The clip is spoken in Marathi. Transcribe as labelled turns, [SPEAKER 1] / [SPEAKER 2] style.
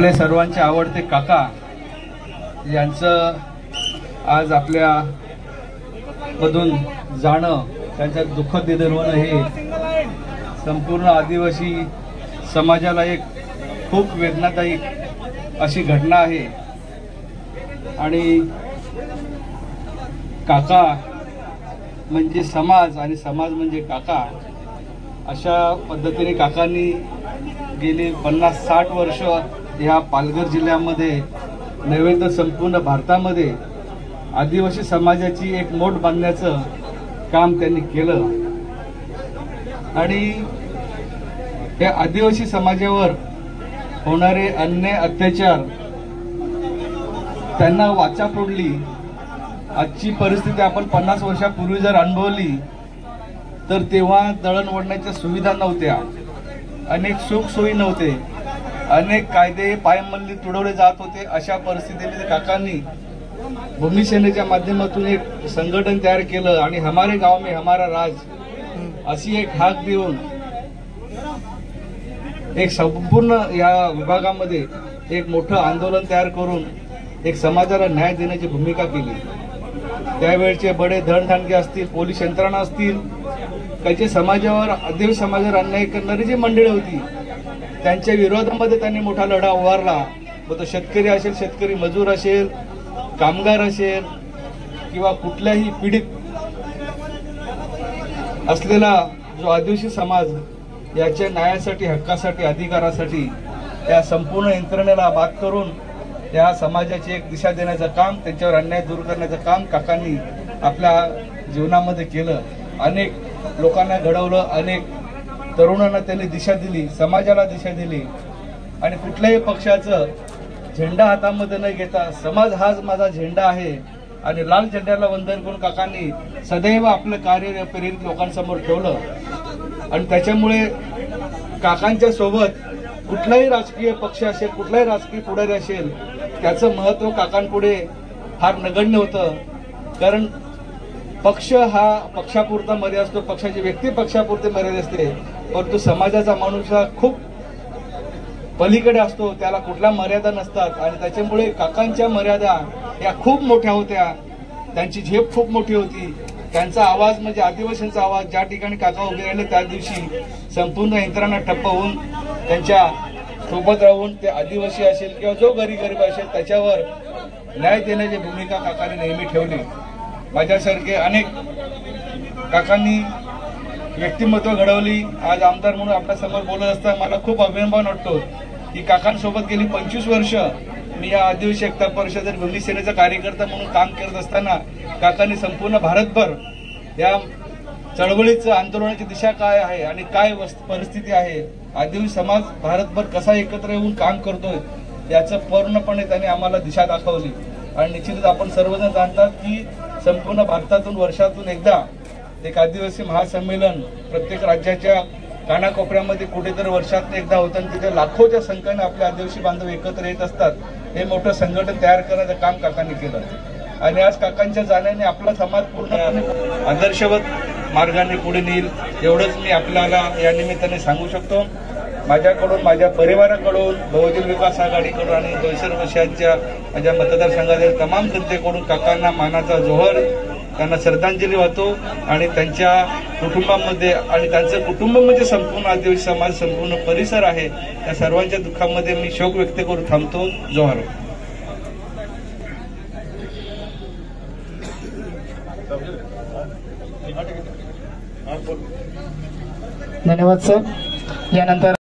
[SPEAKER 1] आपले सर्वांचे आवडते काका यांचं आज आपल्या मधून जाणं त्यांचं दुःखद निधन होणं हे संपूर्ण आदिवासी समाजाला एक खूप वेदनादायी अशी घटना आहे. आणि काका म्हणजे समाज आणि समाज म्हणजे काका. अशा पद्धतीने काकांनी गेली पन्नास साठ वर्ष ह्या पालघर जिल्ह्यामध्ये नव्हे तर संपूर्ण भारतामध्ये आदिवासी समाजाची एक मोठ बांधण्याचं काम त्यांनी केलं. आणि या आदिवासी समाजावर होणारे अन्याय अत्याचार त्यांना वाचा फोडली. आजची परिस्थिती आपण पन्नास वर्षापूर्वी जर अनुभवली तर तेव्हा दळणवळणाच्या सुविधा नव्हत्या. अनेक सुख सोयी नव्हते. अनेक कायदे पायमल्ली तुडवले जात होते. अशा परिस्थितीमध्ये काकांनी भूमिसेनेच्या माध्यमातून एक संघटन तयार केलं आणि हमारे गाव में हमारा राज अशी एक हाक देऊन एक संपूर्ण या विभागामध्ये एक मोठं आंदोलन तयार करून एक समाजाला न्याय देण्याची भूमिका केली. त्यावेळचे बडे धडधांडगे असतील पोलीस यंत्रणा असतील त्याचे समाजावर आदिवासी समाजावर अन्याय करणारी जी मंडळी होती त्यांच्या विरोधामध्ये त्यांनी मोठा लढा उभारला. मग तो शेतकरी असेल शेतकरी मजूर असेल कामगार असेल किंवा कुठल्याही पीडित असलेला जो आदिवासी समाज याच्या न्यायासाठी हक्कासाठी अधिकारासाठी या संपूर्ण यंत्रणेला बाद करून या समाजाची एक दिशा देण्याचं काम त्यांच्यावर अन्याय दूर करण्याचं काम काकांनी आपल्या जीवनामध्ये केलं. अनेक लोकांना घडवलं अनेक तरुणांना त्यांनी दिशा दिली समाजाला दिशा दिली. आणि कुठल्याही पक्षाचं झेंडा हातामध्ये न घेता समाज हाच माझा झेंडा आहे. आणि लाल झेंड्याला वंदन करून काकांनी सदैव आपलं कार्य प्रेरित लोकांसमोर ठेवलं. आणि त्याच्यामुळे काकांच्या सोबत कुठलाही राजकीय पक्ष असेल कुठलाही राजकीय पुढारी असेल त्याचं महत्त्व काकांपुढे फार नगण्य होतं. कारण पक्ष हा पक्षापुरता मर्यादा असतो पक्षाची व्यक्ती पक्षापुरते मर्यादा असते परंतु समाजाचा माणूस हा खूप पलीकडे असतो त्याला कुठल्या मर्यादा नसतात आणि त्याच्यामुळे काकांच्या मर्यादा या खूप मोठ्या होत्या. त्यांची झेप खूप मोठी होती. त्यांचा आवाज म्हणजे आदिवासींचा आवाज ज्या ठिकाणी काका उभे राहिले त्या दिवशी संपूर्ण यंत्रणा ठप्प होऊन त्यांच्यासोबत राहून ते आदिवासी असेल किंवा जो गरीब गरीब असेल त्याच्यावर न्याय देण्याची भूमिका काकाने नेहमी ठेवली. माझ्यासारखे अनेक काकांनी व्यक्तिमत्व घडवली. आज आमदार म्हणून आपल्यासमोर बोलत असताना मला खूप अभिमान वाटतो की काकांसोबत गेली पंचवीस वर्ष मी या आदिवासी एकता परिषदेत भूमी सेनेचा कार्यकर्ता म्हणून काम करत असताना काकांनी संपूर्ण भारतभर या चळवळीचं आंदोलनाची दिशा काय आहे आणि काय परिस्थिती आहे? आदिवासी समाज भारतभर कसा एकत्र येऊन काम करतोय याचं पूर्णपणे त्यांनी आम्हाला दिशा दाखवली. आणि निश्चितच आपण सर्वजण जाणतात की संपूर्ण भारतातून वर्षातून एकदा एक आदिवासी महासंमेलन प्रत्येक राज्याच्या कानाकोपऱ्यामध्ये कुठेतरी वर्षात एकदा होतं आणि तिथे लाखोच्या संख्येने आपले आदिवासी बांधव एकत्र येत असतात. हे मोठं संघटन तयार करण्याचं काम काकांनी केलं. आणि आज काकांच्या जाण्याने आपला समाज पूर्ण आदर्शवत मार्गाने पुढे नेईल एवढंच मी आपल्याला या निमित्ताने सांगू शकतो. माझ्याकडून माझ्या परिवाराकडून बहुजन विकास आघाडीकडून आणि दोनशे वर्षांच्या माझ्या मतदारसंघातील तमाम जनतेकडून काकांना मानाचा जोहर त्यांना श्रद्धांजली वाहतो आणि त्यांच्या कुटुंबामध्ये आणि त्यांचं कुटुंब म्हणजे संपूर्ण आदिवासी समाज संपूर्ण परिसर आहे. त्या सर्वांच्या दुःखामध्ये मी शोक व्यक्त करून थांबतो. जोहार.
[SPEAKER 2] धन्यवाद सर. यानंतर